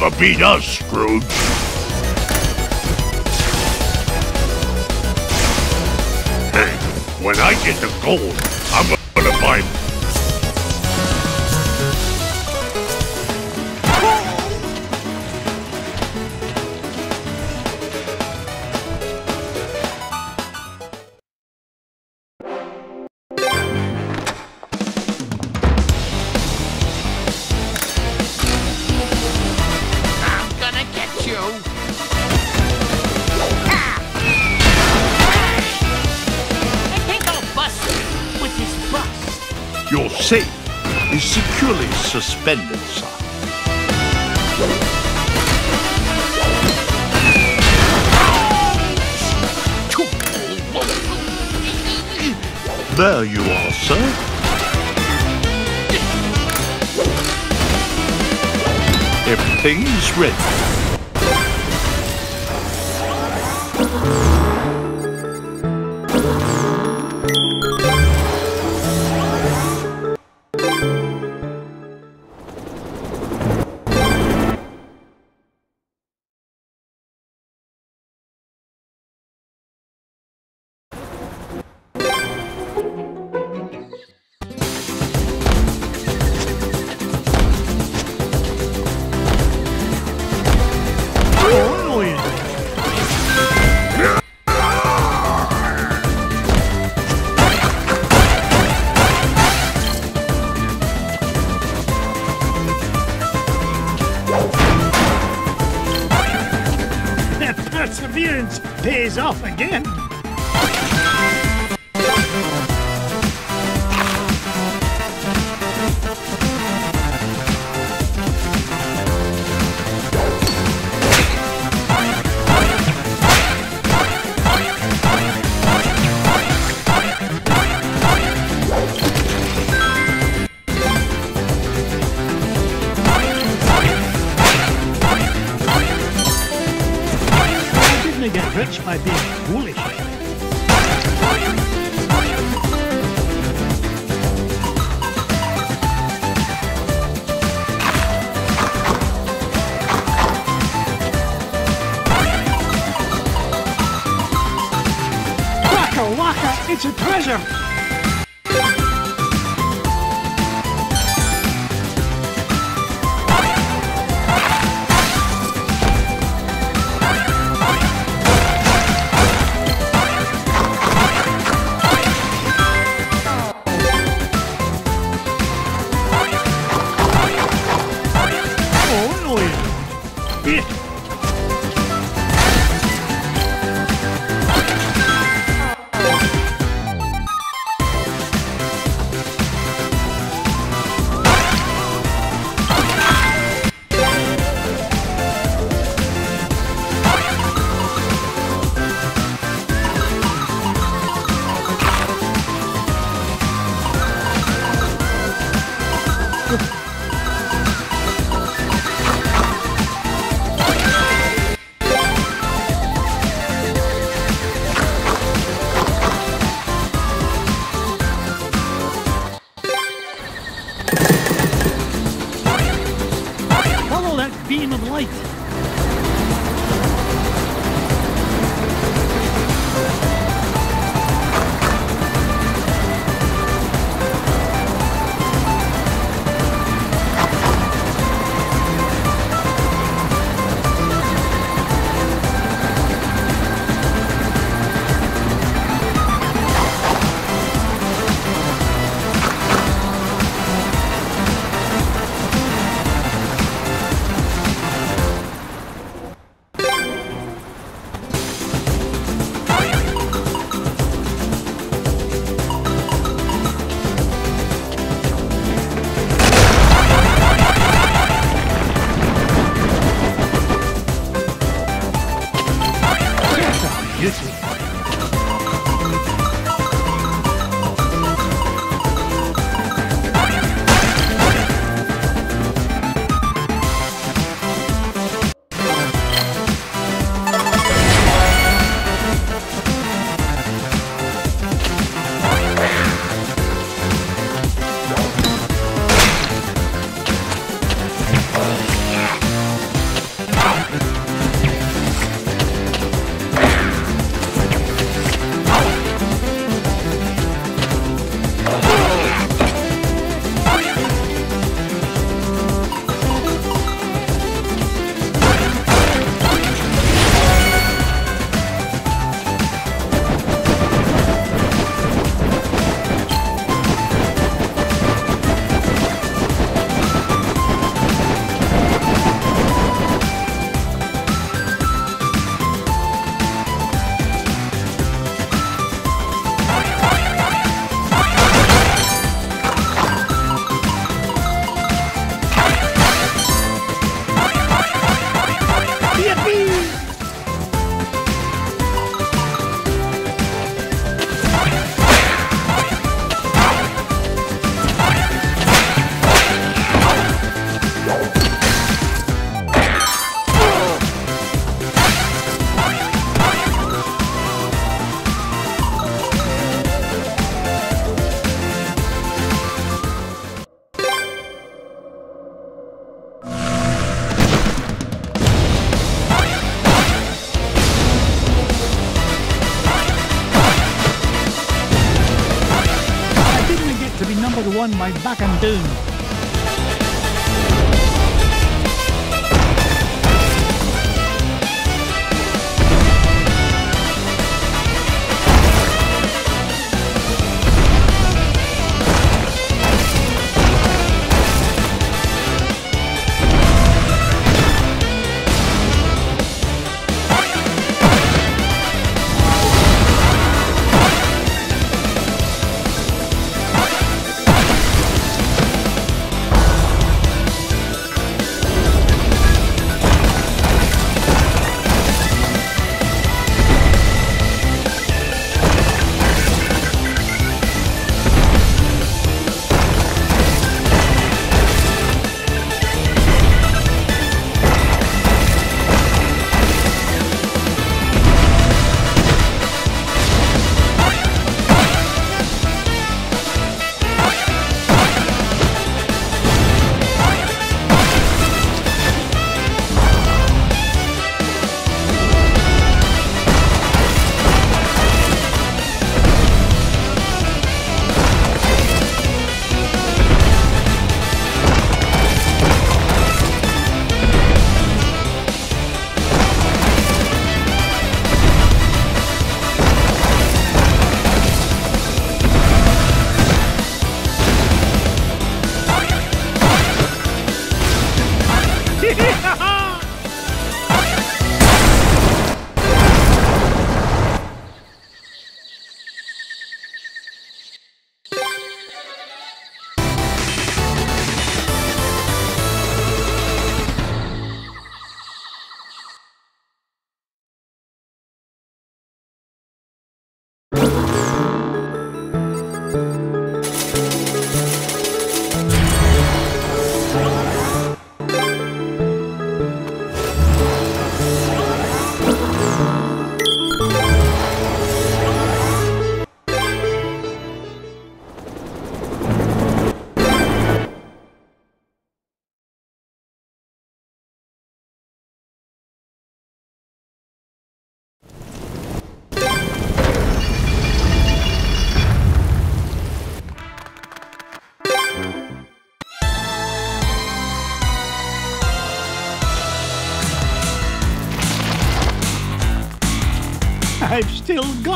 Never beat us, Scrooge. Hey, when I get the gold, I'm gonna buy safe is securely suspended, son. There you are, sir. Everything is ready.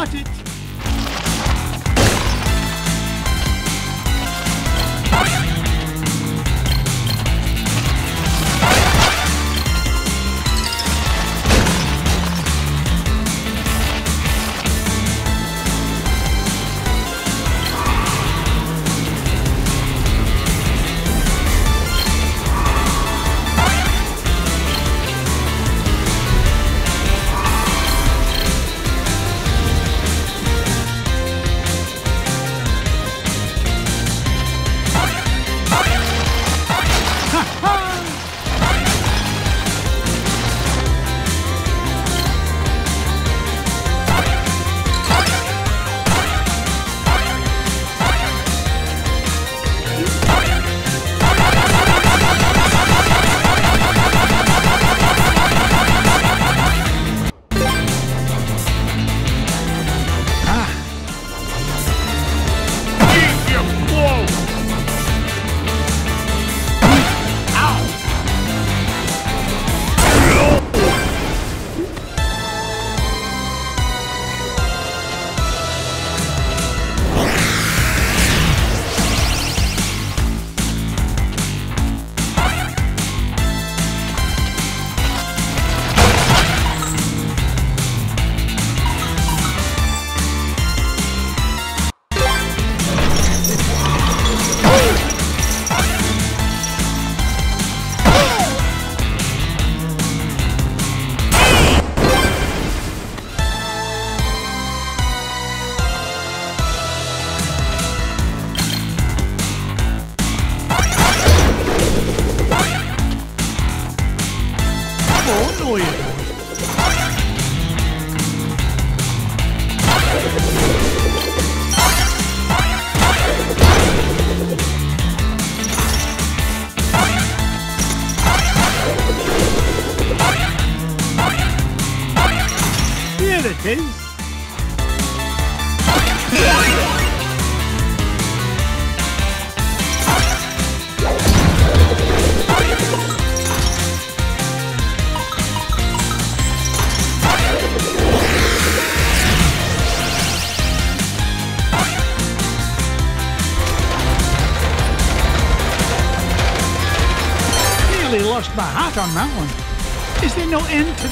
Got it.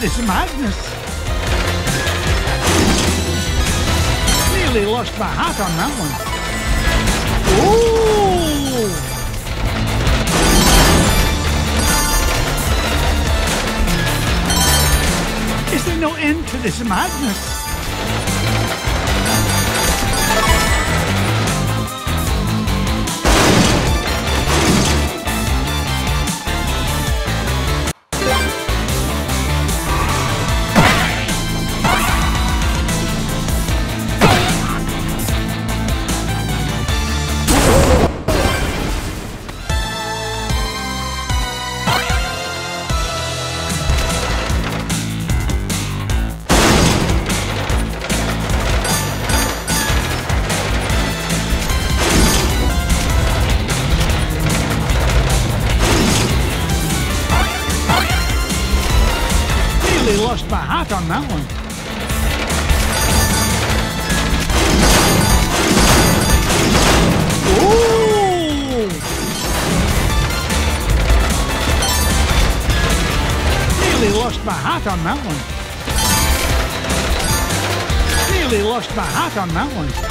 This madness? Nearly lost my hat on that one. Ooh! Is there no end to this madness? That one. Nearly lost my hat on that one. Nearly lost my hat on that one.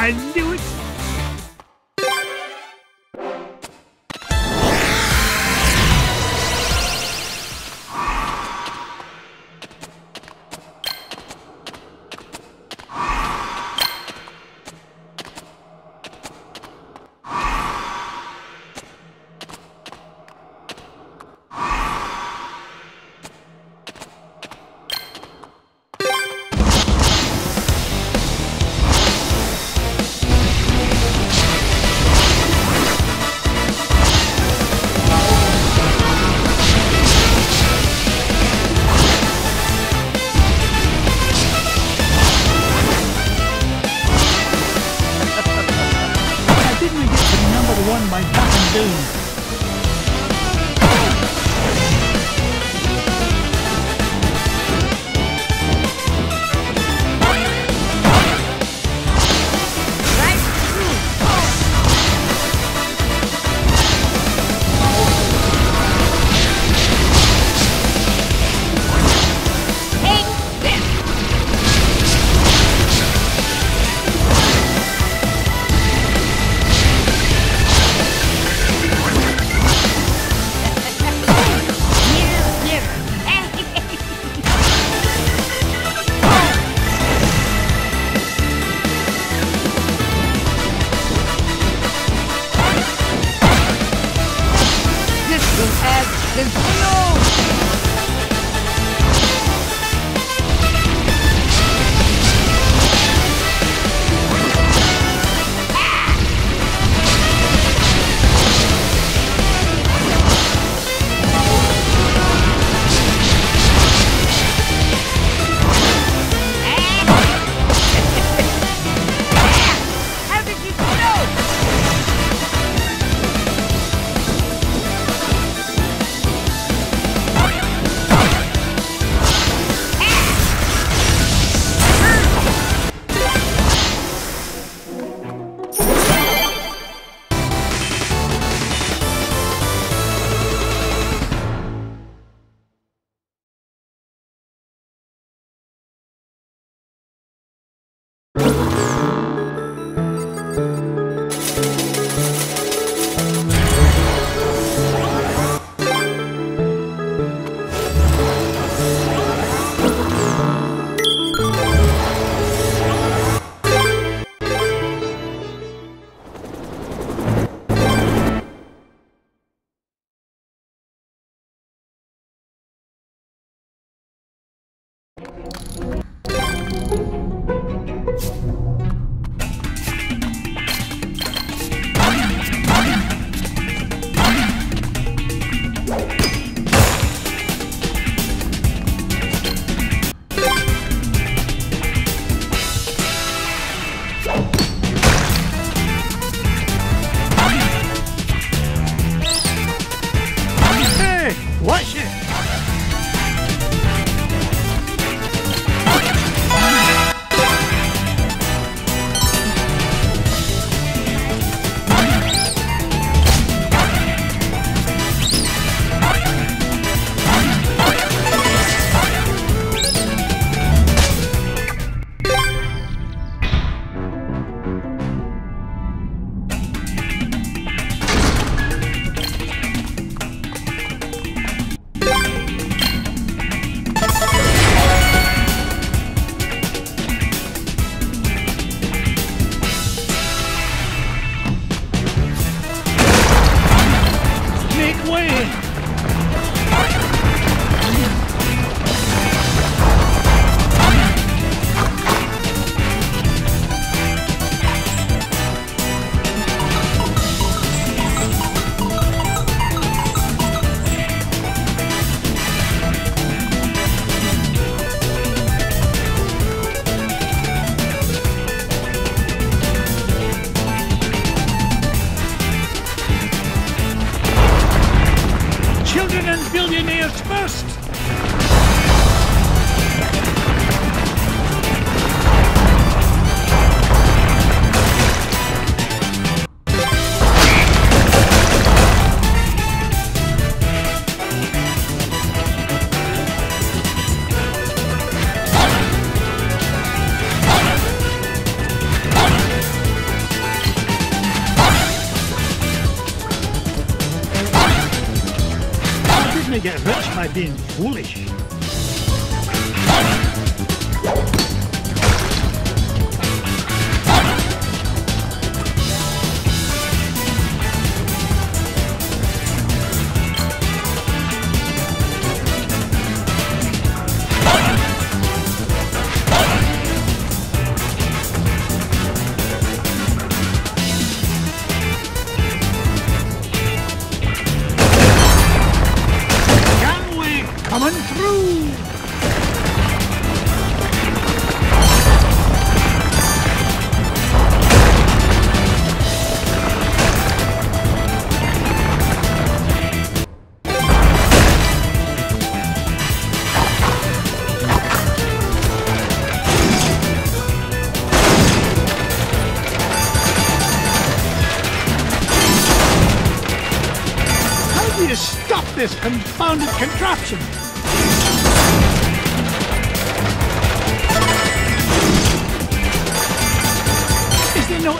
I knew it! Add the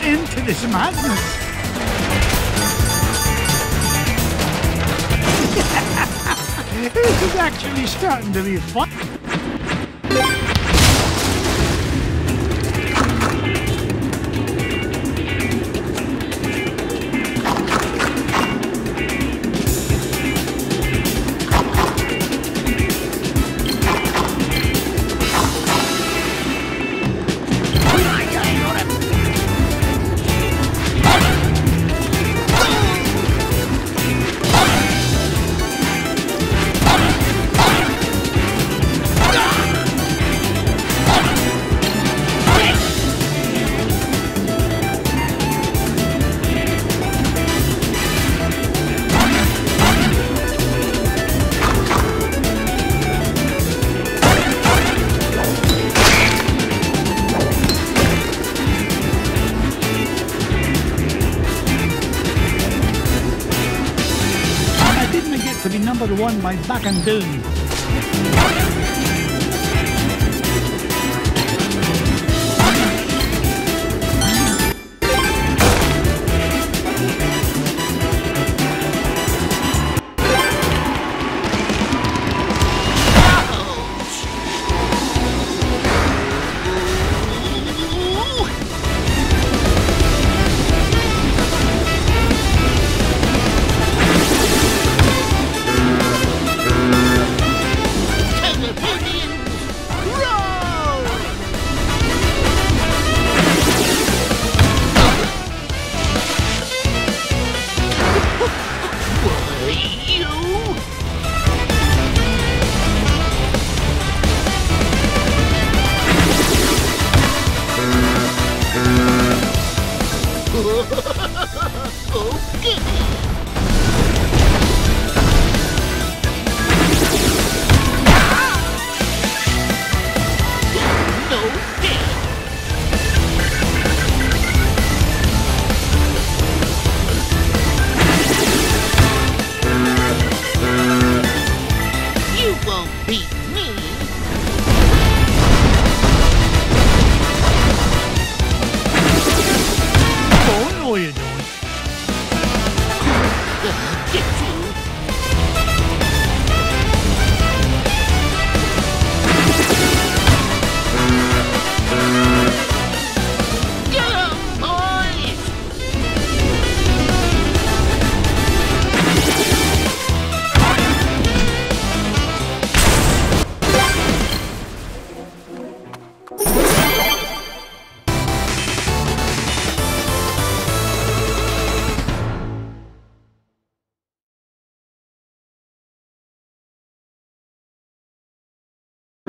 into this madness. this is actually starting to be fun. everyone my back and doom.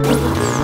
Ha-ha!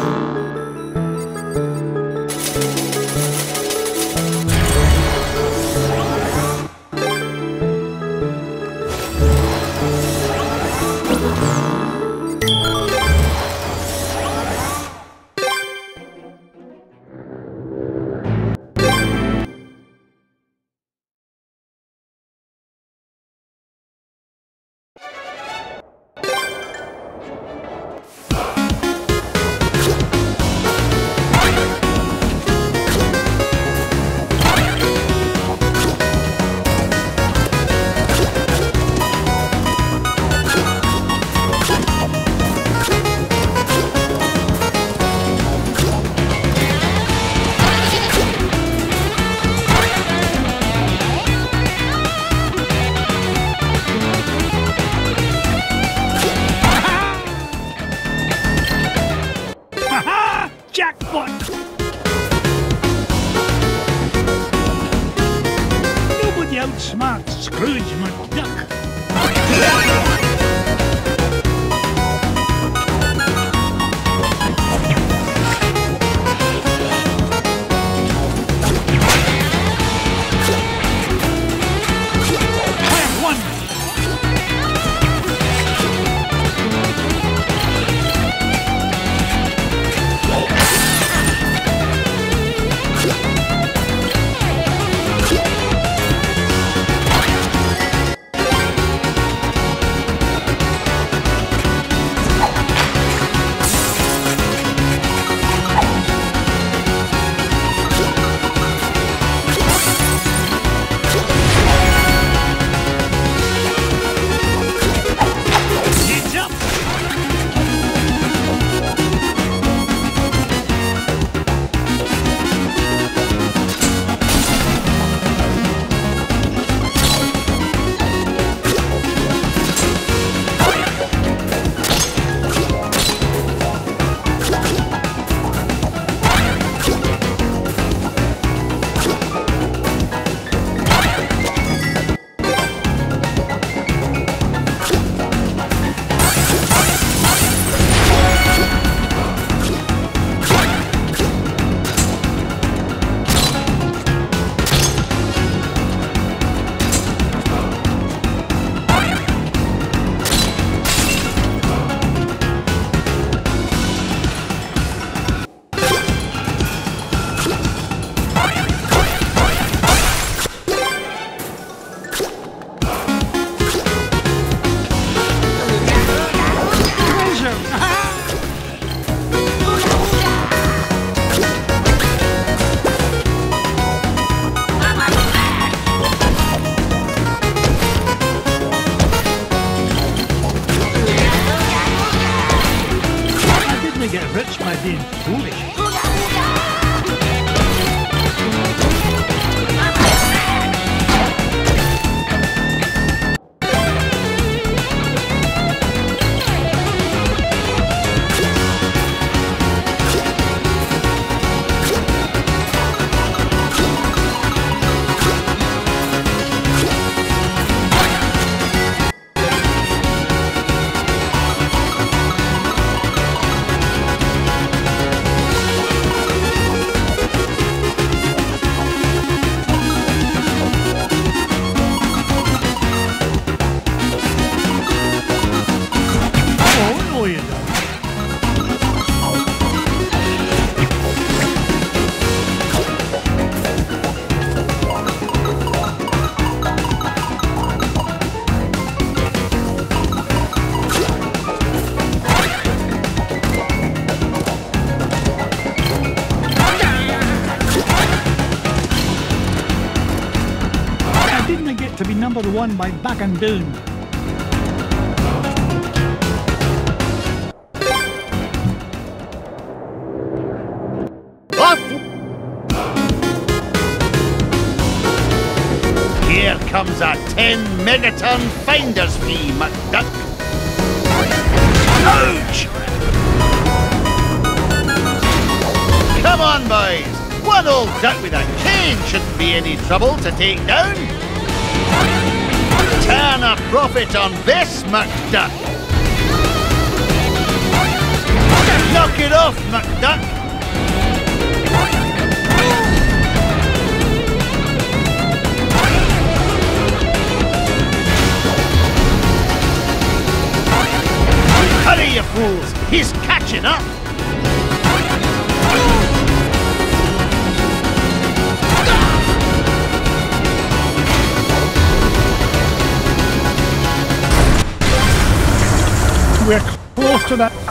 By Back and. Off! Here comes a 10 megaton finder's fee, McDuck. Ouch! Come on, boys. One old duck with a cane shouldn't be any trouble to take down. Turn a profit on this, McDuck. Knock it off, McDuck. Hurry, you fools! He's catching up! We're close to that.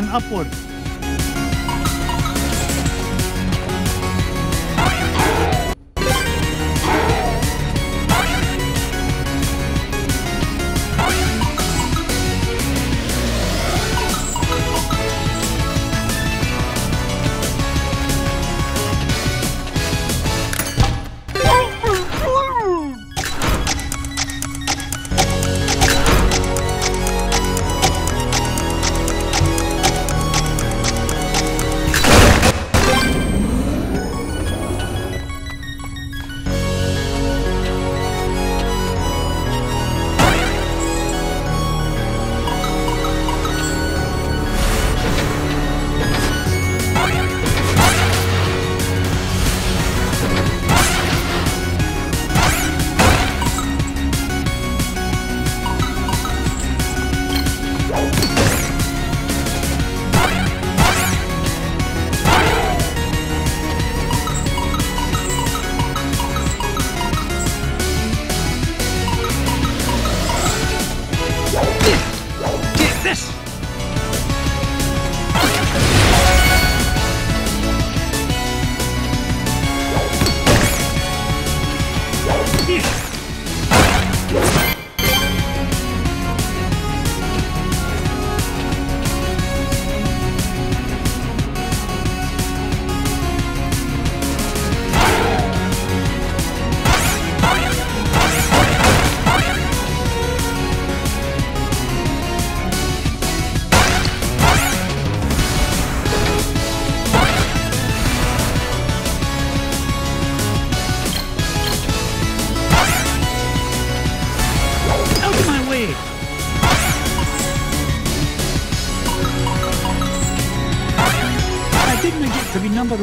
And upward.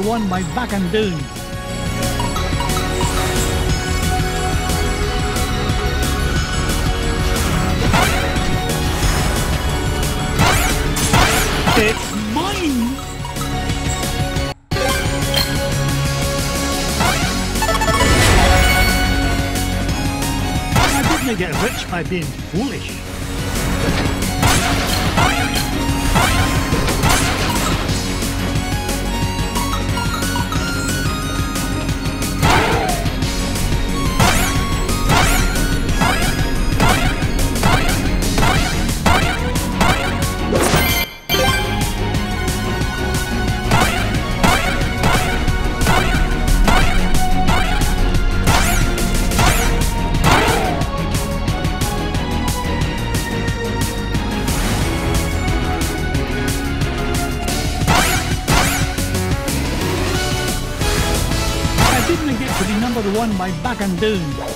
One by back and down. It's mine! I didn't get rich by being foolish. One by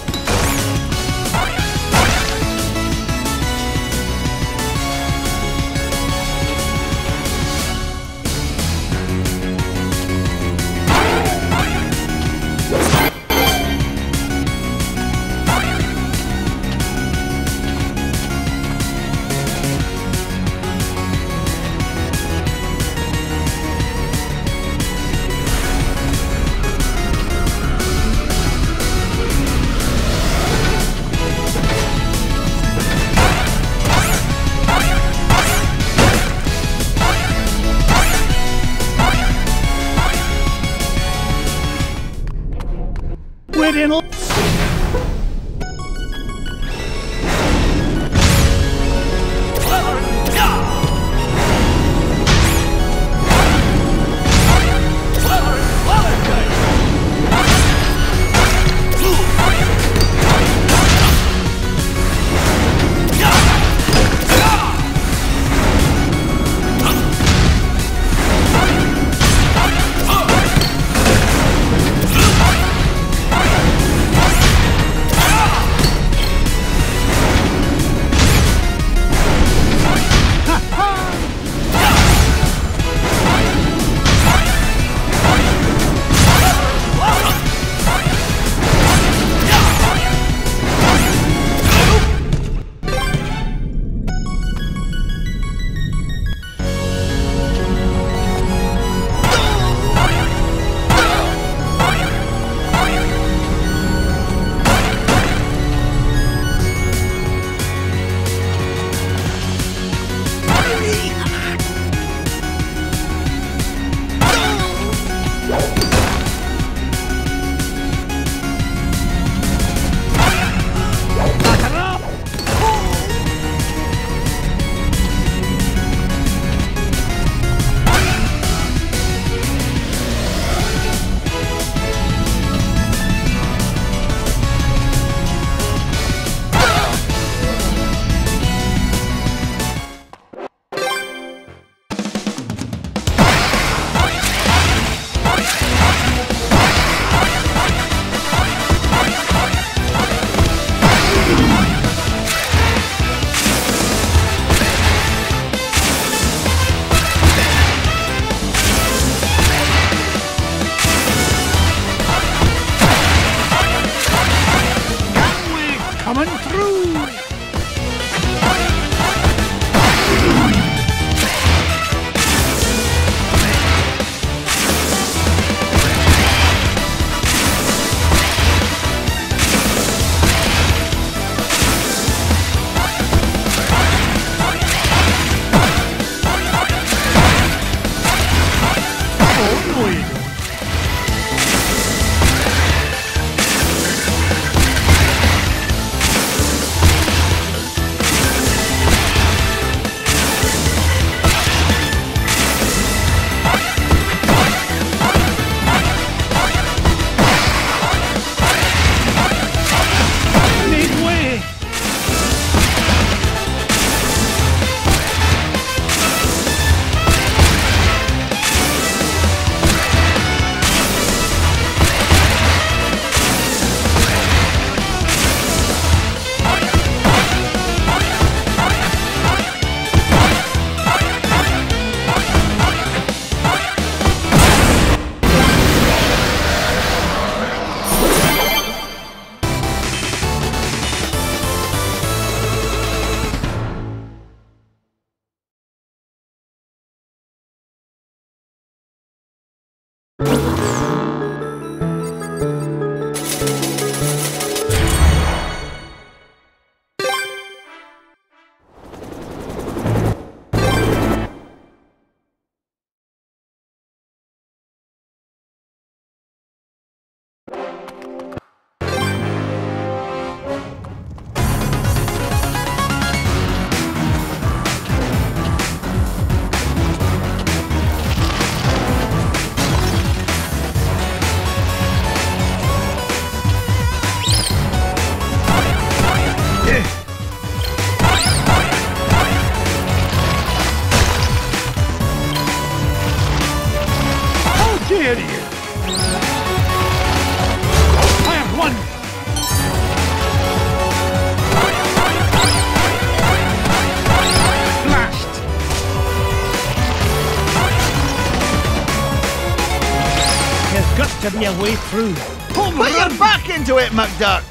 way through. Home Put your back into it, McDuck!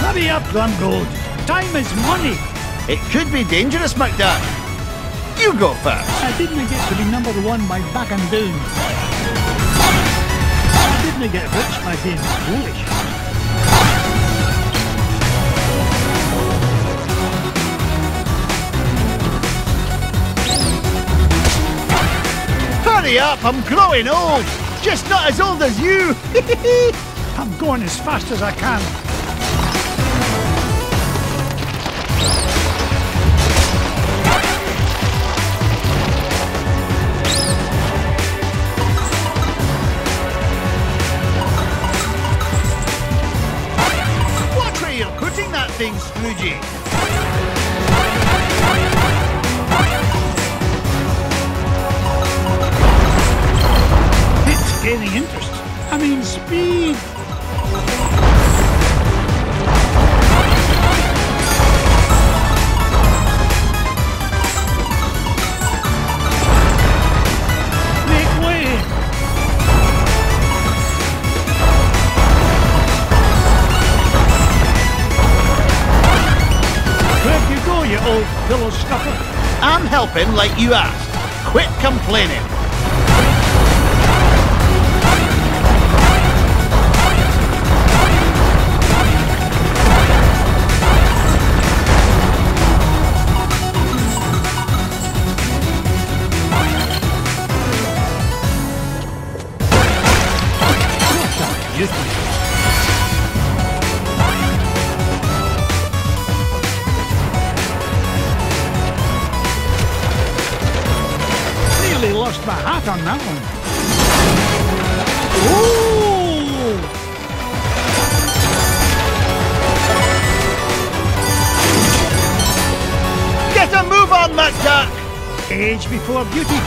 Hurry up, Glomgold! Time is money! It could be dangerous, McDuck. You go first. I didn't get to be number one by back and down. I didn't get rich by being foolish. Hurry up, I'm growing old. Just not as old as you. I'm going as fast as I can. Watch where you're putting that thing, Scroogey. I'm like you asked. Quit complaining.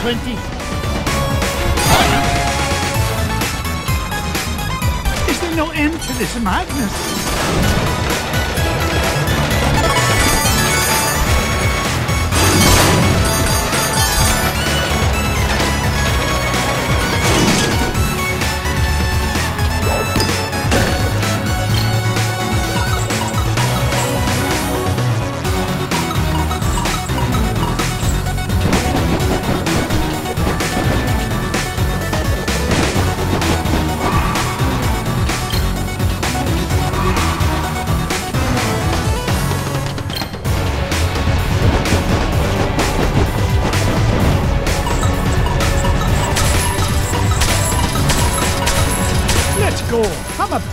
20. Is there no end to this madness?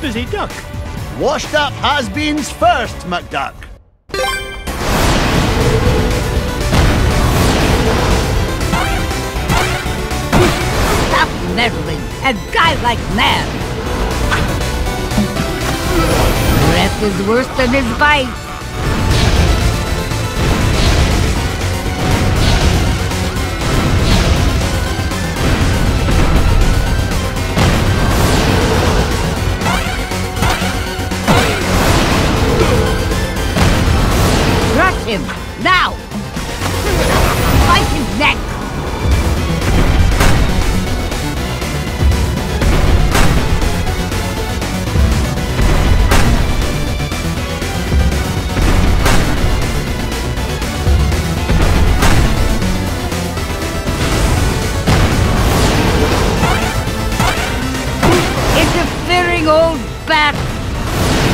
Busy duck. Washed up has-beens first, McDuck. Stop meddling and guy like man. Breath is worse than his bite. him! Now! Bite his neck! Interfering old bat!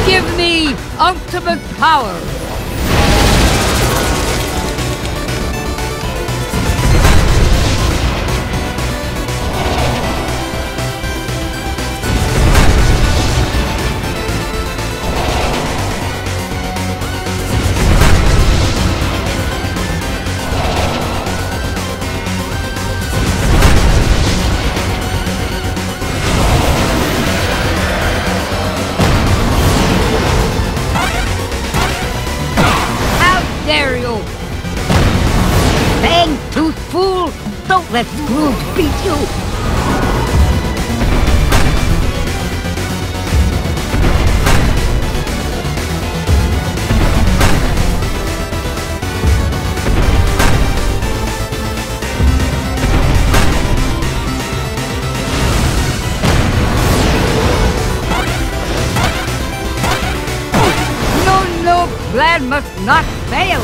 Give me ultimate power! Must not fail!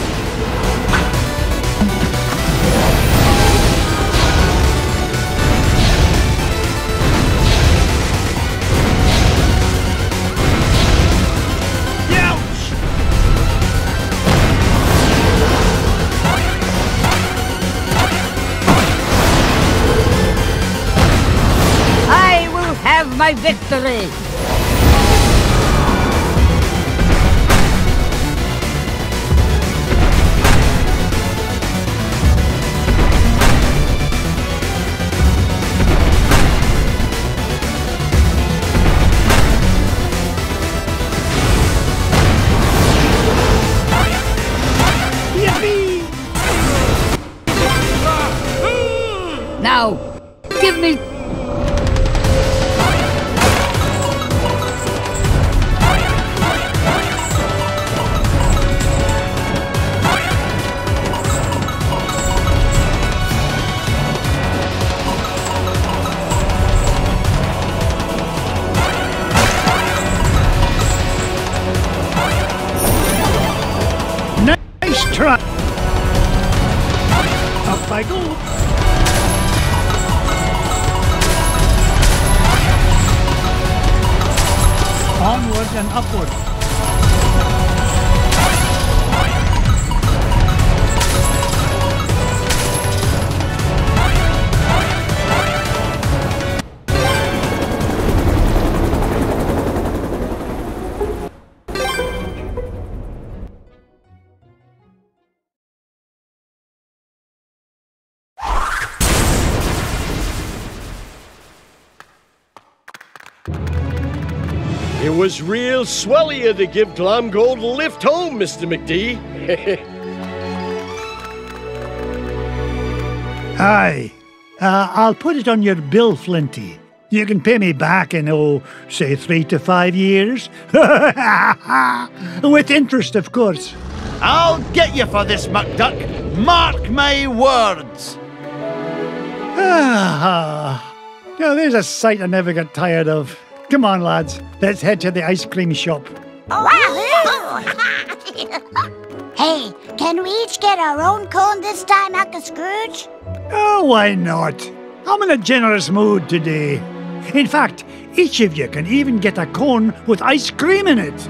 I will have my victory! Try. Up I go. Onward and upward. Was real swell of you to give Glomgold a lift home, Mr. McD. Aye. Uh, I'll put it on your bill, Flinty. You can pay me back in, oh, say three to five years. With interest, of course. I'll get you for this, McDuck. Mark my words. Ah, now there's a sight I never get tired of. Come on, lads. Let's head to the ice cream shop. hey, can we each get our own cone this time, Uncle Scrooge? Oh, why not? I'm in a generous mood today. In fact, each of you can even get a cone with ice cream in it.